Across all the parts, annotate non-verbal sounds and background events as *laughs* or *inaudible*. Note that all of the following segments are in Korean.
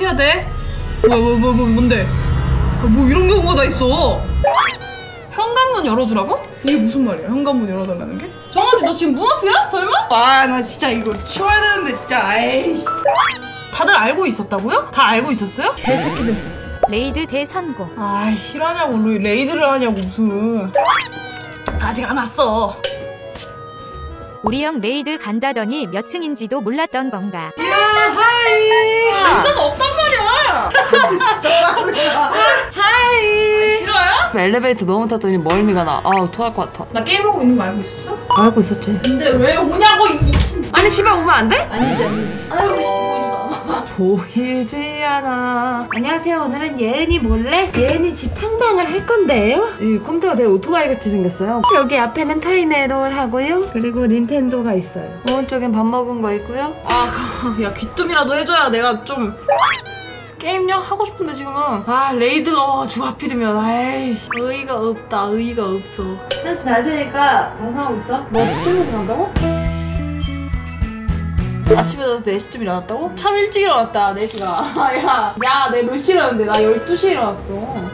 꼭 해야 돼. 뭐야, 뭐, 뭐, 뭐, 뭔데? 아, 뭐 이런 경우가 다 있어. 현관문 열어주라고? 이게 무슨 말이야? 현관문 열어달라는 게? 정원지 너 지금 문 앞이야? 설마? 아 나 진짜 이거 치워야 되는데 진짜 아이씨. 다들 알고 있었다고요? 다 알고 있었어요? 개새끼들. 레이드 대선고. 아이 실하냐고 레- 레이드를 하냐고 무슨. 아직 안 왔어. 우리 형 레이드 간다더니 몇 층인지도 몰랐던 건가. 야 하이. 남자가 없단 말이야. 진짜 짜증나. 하이. 싫어요? 엘리베이터 너무 탔더니 멀미가 나. 아우 토할 것 같아. 나 게임하고 있는 거 알고 있었어? 알고 있었지. 근데 왜 오냐고 이 미친. 아니 씨발 오면 안 돼? 아니지 아니지. 아유 씨 않아. 보이지 않아. 안녕하세요. 오늘은 예은이 몰래 예은이 집 탕방을 할 건데요. 이 컴퓨터가 되게 오토바이 같이 생겼어요. 여기 앞에는 타이메롤 하고요. 그리고 닌텐도가 있어요. 오른쪽엔 밥 먹은 거 있고요. 아 그럼 야 귀뜸이라도 해줘야 내가 좀 게임력 하고 싶은데 지금은 아 레이드가 와주 하필이면 아이씨 의의가 없다 의의가 없어 한시 날 테니까 방송하고 있어. 뭐 친구 잔다고? 아침에 일어나서 4시쯤 일어났다고? 참 일찍 일어났다 4시가. *laughs* 야 야 내 몇 시에 일어났는데? 나 12시에 일어났어.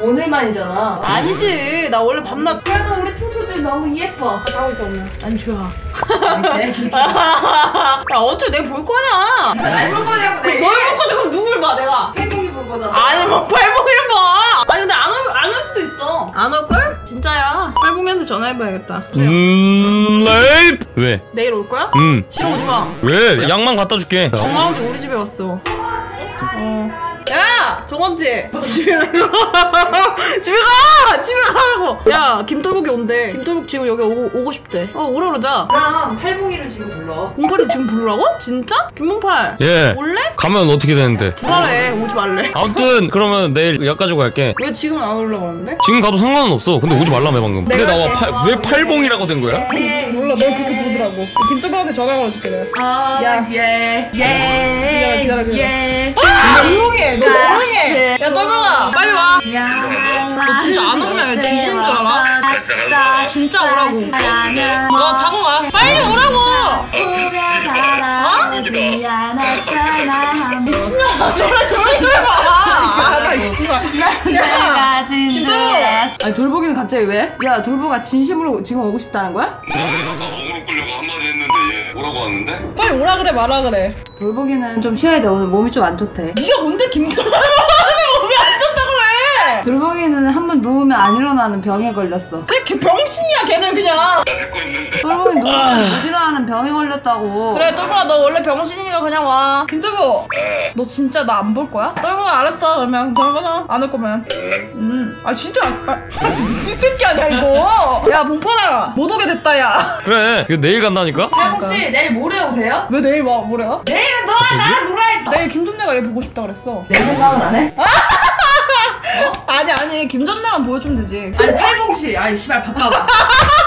오늘만이잖아. 아니지. 나 원래 밤낮 그래도 우리 투수들 너무 예뻐. 자고 있어 오늘 안 좋아. *laughs* 야 어차피 내가 볼 거냐 날볼 거냐고 널 보고 지금 누굴 봐 내가? 팬분이 볼 거잖아. 아니 뭐 팔봉이를 봐. 아니 근데 안올 올 수도 있어. 안 올걸? 진짜야 팔봉이한테 전화해봐야겠다 음, 레이 왜? 내일 올 거야? 음, 싫어 오지 마 왜? 양만 갖다 줄게. 정화원지 우리 집에 왔어 어. 야! 정원지! 집에 가! 집에 *laughs* 가! 집에 가라고! 야, 김돌복이 온대. 김돌복 지금 여기 오고, 오고 싶대. 어, 오라 그러자. 그럼 팔봉이를 지금 불러. 몽팔이 지금 부르라고? 진짜? 김몽팔. 예. 올래? 가면 어떻게 되는데? 불하래. 오지 말래. 아무튼 그러면 내일 약 가지고 갈게. 왜 지금은 안 오려고 하는데? 지금 가도 상관은 없어. 근데 오지 말라며 방금. 근데 나와. 팔, 왜 팔봉이라고 된 거야? 몰라, 널 그렇게 부르더라고. 김돌복한테 전화 걸어줄게, 내가. 아, 야. 예, 기다려, 예, 기다려, 기다려. 예. 아, 조용히 해. 너 조용히 해. 야, 떨명아. 빨리 와. 야, 너 진짜 안 오면 왜 뒤지는 줄 알아? 진짜 오라고. 너 자고 가. 빨리 오라고. 미친년아, 저라 조용히 좀 해봐. 아, 나 이씨발. 야, 아니 돌보기는 갑자기 왜? 야 돌보가 진심으로 지금 오고 싶다는 거야? 내가 어그로 끌려고 한마디 했는데 얘 뭐라고 하는데? 빨리 오라 그래, 말아 그래. 돌보기는 좀 쉬어야 돼 오늘 몸이 좀 안 좋대 네가 뭔데 김도라를 몸이 안 좋다 그래. 돌보기는 한 번 누우면 안 일어나는 병에 걸렸어 그래, 걔 병신이야, 걔는 그냥. 나 듣고 있는데 돌보기 누우면 못 병에 걸렸다고 그래, 떨보아, 너 원래 병신이니까 그냥 와. 김돌보, 에너 진짜 나 안 볼 거야? 떨보아, 알았어. 그러면 전화번호 안올 거면. 음, 아 진짜, 아, 아 미친 새끼 아니야 이거. 야, 봉파라, 못 오게 됐다, 야. 그래. 그 내일 간다니까? 혹시 내일 모레 오세요? 왜 내일 와, 뭐래요? 내일은 너랑 나랑 놀아야지 내일 김점내가 얘 보고 싶다 그랬어. 내 생각은 안 해? *laughs* 아니 아니 김점내만 보여주면 되지. 아니 팔봉 씨 아니 씨발 바꿔봐 *laughs*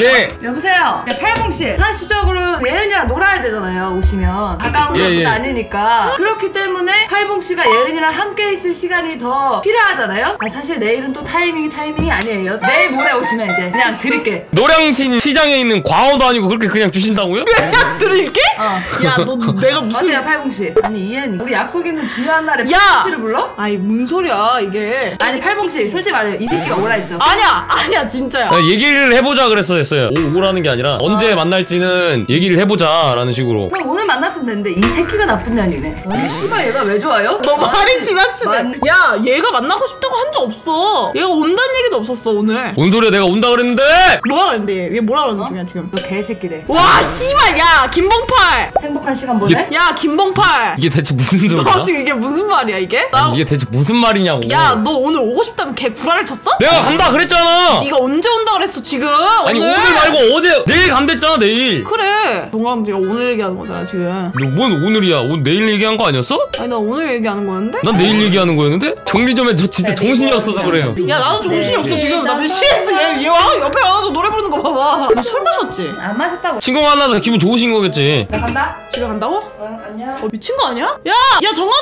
예. 여보세요 야 팔봉씨 상시적으로 예은이랑 놀아야 되잖아요 오시면 가까운 예, 곳도 예. 아니니까 그렇기 때문에 팔봉씨가 예은이랑 함께 있을 시간이 더 필요하잖아요 아, 사실 내일은 또 타이밍이 타이밍이 아니에요 내일 모레 오시면 이제 그냥 드릴게 노량진 시장에 있는 광어도 아니고 그렇게 그냥 주신다고요? *laughs* 들을게? 어 야 너 *laughs* 내가 무슨? 맞아요 팔봉씨 아니 이혜은 우리 약속 있는 중요한 날에 야! 팔봉씨를 불러? 아니 뭔 소리야 이게? 아니 팔봉씨 솔직히 말해요 이 새끼가 오라 했죠 아니야 아니야 진짜야. 아, 얘기를 해보자 그랬어 요. 오, 오라는 게 아니라 언제 만날지는 얘기를 해보자 라는 식으로. 그럼 오늘 만났으면 되는데 이 새끼가 나쁜 년이네 아니 씨발 얘가 왜 좋아요? 너 말이 지나치네. 만- 야 얘가 만나고 싶다고 한 적 없어. 얘가 온다는 얘기도 없었어 오늘. 뭔 소리야 내가 온다 그랬는데? 뭐라 그랬는데 얘 뭐라 그러는 중이야 지금. 너 개새끼래 와 씨발 야 김봉팔. 행복한 시간 보내? 야 김봉팔. 이게 대체 무슨 너 소리야? 지금 이게 무슨 말이야 이게? 나 이게 대체 무슨 말이냐고. 야 너 오늘 오고 싶다는 개 구라를 쳤어? 내가 간다 그랬잖아. 네가 언제 온다 그랬어 지금? 아니 오늘 말고 어제 내일 간댔잖아 내일. 그래. 동감지가 오늘 얘기하는 거잖아 지금. 너뭔 오늘이야? 오늘 내일 얘기한 거 아니었어? 아니 나 오늘 얘기하는 거였는데? 난 내일 얘기하는 거였는데? 정리 좀 해. 저 진짜 정신이 없어서 그래요. 야 나도 정신이 없어 지금 나 미치겠어 얘, 얘 와, 옆에 와서 노래 부르는 거 봐봐 너 술 마셨지? 안 마셨다고 친구 만나서 기분 좋으신 거겠지. 나 간다 집에 간다고? 응 안녕 어 미친 거 아니야? 야! 야 정어디!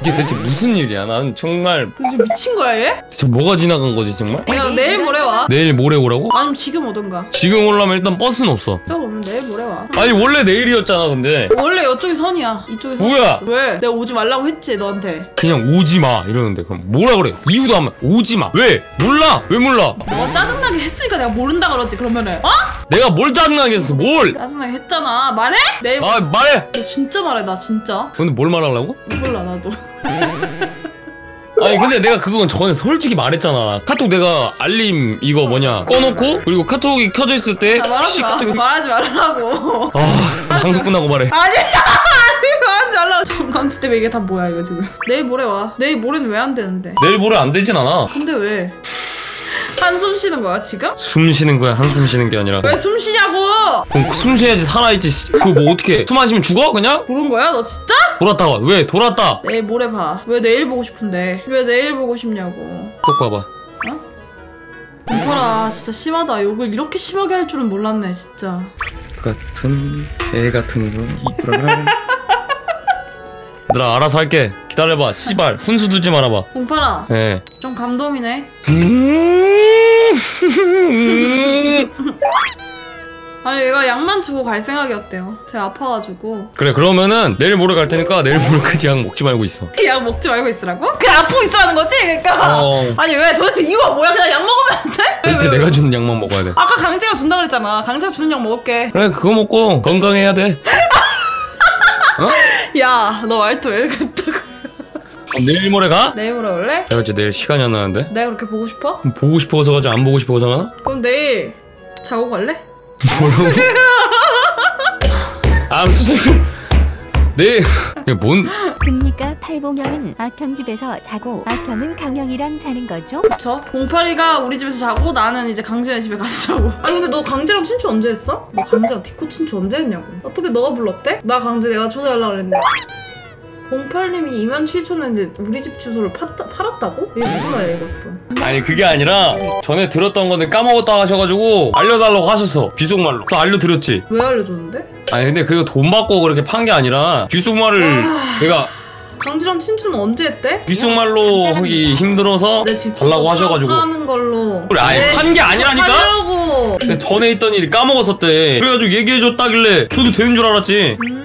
이게 대체 무슨 일이야? 난 정말 진짜 미친 거야 얘? 진짜 뭐가 지나간 거지 정말? 야 내일 모레 와 내일 모레 오라고? 아니면 지금 오든가 지금 오려면 일단 버스는 없어. 저 오면 내일 모레 와 아니 원래 내일이었잖아 근데 원래 이쪽이 선이야 이쪽이 선 뭐야? 왜? 내가 오지 말라고 했지 너한테 그냥 오지 마 이러는데 그럼 뭐라 그래? 이유도 안 말. 오지 마. 왜? 몰라? 왜 몰라? 너가 짜증나게 했으니까 내가 모른다 그러지 그러면은 어? 내가 뭘 짜증나게 했어? 뭘? 짜증나게 했잖아 말해? 내일 아 말해. 너 진짜 말해 나 진짜 근데 뭘 말하려고? 몰라 나도 *laughs* 아니 근데 내가 그건 전에 솔직히 말했잖아. 카톡 내가 알림 이거 뭐냐 꺼놓고 그리고 카톡이 켜져 있을 때 아, 말하지 마 카톡이 말하지 말라고 아 방송 끝나고 말해. *laughs* 아니야 아니 말하지 말라고 이게 다 뭐야 이거 지금 내일 모레 와 내일 모레는 왜 안 되는데 내일 모레 안 되진 않아. 근데 왜 한숨 쉬는 거야 지금? 숨 쉬는 거야 한숨 쉬는 게 아니라. 왜 숨 쉬냐고 그럼 숨 쉬어야지 살아있지. 그거 뭐 어떻게? 숨 안 쉬면 죽어 그냥? 그런 거야 너 진짜? 돌았다 와. 왜 돌았다? 내일 모레 봐왜 내일 보고 싶은데 왜 내일 보고 싶냐고 톡 봐봐. 공파라 진짜 심하다 욕을 이렇게 심하게 할 줄은 몰랐네 진짜 같은 개 같은 거 이끌어라. 얘들아 알아서 할게. 기다려봐. 씨발 훈수 두지 말아봐. 공파라 예. 좀 감동이네 *laughs* 아니 얘가 약만 주고 갈 생각이었대요 제가 아파가지고 그래 그러면은 내일 모레 갈 테니까 내일 모레까지 약 먹지 말고 있어. 그 약 먹지 말고 있으라고? 그냥 아프고 있으라는 거지? 그러니까 어. 아니 왜 도대체 이유가 뭐야 그냥 약 먹으면 안 돼? 왜, 왜, 왜? 내가 주는 약만 먹어야 돼. 아까 강제가 준다 그랬잖아 강제가 주는 약 먹을게 그래 그거 먹고 건강해야 돼. *laughs* 야너 말투 왜 그랬다고 그럼 내일 모레 가? 내일 보러 올래? 내가 이제 내일 시간이 안 나는데. 내가 그렇게 보고 싶어? 보고 싶어서 가지 안 보고 싶어서 가나? 그럼 내일 자고 갈래? 아 수술. 내일 이게 뭔? 그니까 팔봉형은 악형 집에서 자고 악형은 강형이랑 자는 거죠? 그쵸? 봉파리가 우리 집에서 자고 나는 이제 강진의 집에 가서 자고 아니 근데 너 강재랑 친추 언제 했어? 너 강재랑 디코 친추 언제 했냐고 어떻게 너가 불렀대? 나 강재 내가 초대하려고 그랬는데 봉팔님이 2만 7천 원인데 우리 집 주소를 팠다, 팔았다고? 이게 무슨 말이야 이것도 아니 그게 아니라 전에 들었던 건데 까먹었다 하셔가지고 알려달라고 하셨어 귀속말로. 그래서 알려드렸지. 왜 알려줬는데? 아니 근데 그거 돈 받고 그렇게 판 게 아니라 귀속말을 내가 강지랑 친추는 언제 했대? 귀속말로 하기 힘들어서 달라고 하셔가지고 파는 걸로 그래, 아예 내 판게 집 아니라니까? 하려고 근데 전에 있던 일이 까먹었었대 그래가지고 얘기해줬다길래 저도 되는 줄 알았지 음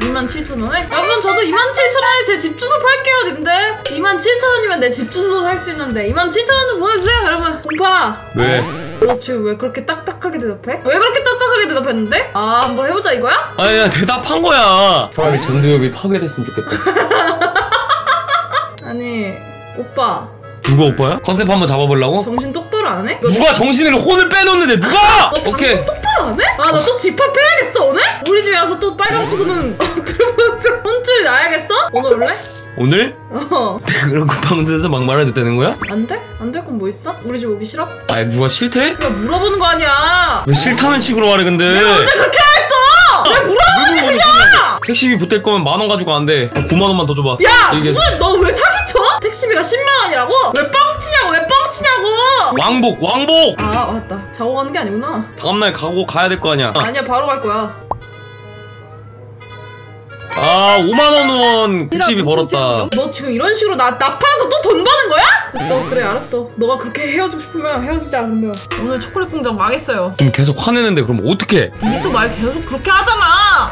2만 7천 원에? 여러분 저도 2만 7천 원에 제 집 주소 팔게요 님들 2만 7천 원이면 내 집 주소 살 수 있는데 2만 7천 원좀 보내주세요 여러분 공파라 왜? 너 지금 왜 그렇게 딱딱하게 대답해? 왜 그렇게 딱딱하게 대답했는데? 아 한번 해보자 이거야? 아니 그냥 대답한 거야 차라리 전두엽이 파괴됐으면 좋겠다 *laughs* 아니 오빠 누가 오빠야? 컨셉 한번 잡아보려고? 정신 똑바로 안 해? 너 누가 정신을 혼을 빼놓는데 누가? 너 오케이 방송 똑바로 안 해? 아 나 또 집합 해야겠어 오늘? 우리 집에 와서 또 빨간 버섯은 *laughs* 혼쭐 나야겠어? 오늘 올래? 오늘? 어 *laughs* 그런 방송에서 막 말 해도 되는 거야? 안 돼? 안 될 건 뭐 있어? 우리 집 오기 싫어? 아니 누가 싫대? 그냥 물어보는 거 아니야 왜 싫다는 식으로 말해 근데 언제 그렇게 했어? 왜 물어보지 그냥 택시비 보탤 거면 만 원 가지고 안돼 9만 원만 더 줘봐 야 무슨 너? 택시비가 10만 원이라고? 왜 뻥치냐고 왜 뻥치냐고! 왕복 왕복! 아 맞다. 자고 가는 게 아니구나. 다음날 가고 가야 될 거 아니야. 아니야 바로 갈 거야. 아 5만 원 택시비 벌었다. 너 지금 이런 식으로 나, 나 팔아서 또 돈 버는 거야? 됐어 그래 알았어. 너가 그렇게 헤어지고 싶으면 헤어지자 그러면. 오늘 초콜릿 공장 망했어요. 그럼 계속 화내는데 그럼 어떡해? 니네 또말 계속 그렇게 하잖아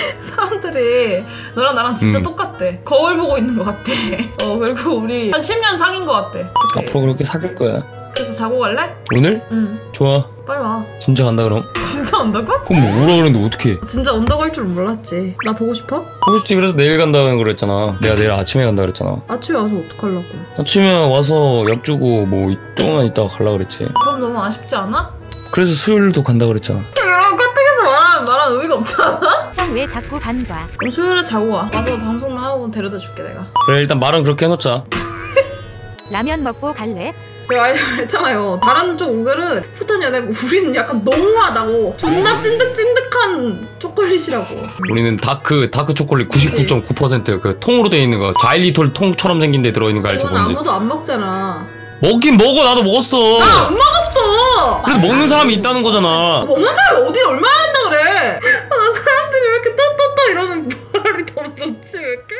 *laughs* 사람들이 너랑 나랑 진짜 음. 똑같대. 거울 보고 있는 것 같대 *laughs* 어 그리고 우리 한 10년 사귄 것 같대 어떡해. 앞으로 그렇게 사귈 거야. 그래서 자고 갈래? 오늘? 응. 좋아. 빨리 와. 진짜 간다 그럼. *laughs* 진짜 온다고? 그럼 뭐 오라 그랬는데 어떡해. 진짜 온다고 할 줄 몰랐지. 나 보고 싶어? 솔직히 그래서 내일 간다고 그랬잖아. 내가 내일 아침에 간다 그랬잖아. 아침에 와서 어떡하려고? 아침에 와서 약 주고 뭐 조금만 있다가 갈라 그랬지. 그럼 너무 아쉽지 않아? 그래서 수요일도 간다 그랬잖아 카톡에서 말하는 의미가 없잖아? 형 왜 자꾸 반과? 그럼 수요일에 자고 와. 와서 방송만 하고 데려다 줄게 내가. 그래 일단 말은 그렇게 해놓자. 라면 먹고 갈래? 제가 알잖아요. 다른 쪽 우결은 풋풋한 연애고 우리는 약간 너무하다고. 존나 찐득찐득한 초콜릿이라고. 우리는 dark dark 초콜릿 99.9%그 통으로 돼 있는 거. 자일리톨 통처럼 생긴 데 들어있는 거 알지 그건 뭔지? 아무도 안 먹잖아. 먹긴 먹어. 나도 먹었어. 나 안 먹었어 그래도 먹는 사람이 있다는 거잖아 먹는 사람이 어디 얼마나 한다 그래 아, 사람들이 왜 이렇게 또또또 이러는 말이 너무 좋지 왜 이렇게?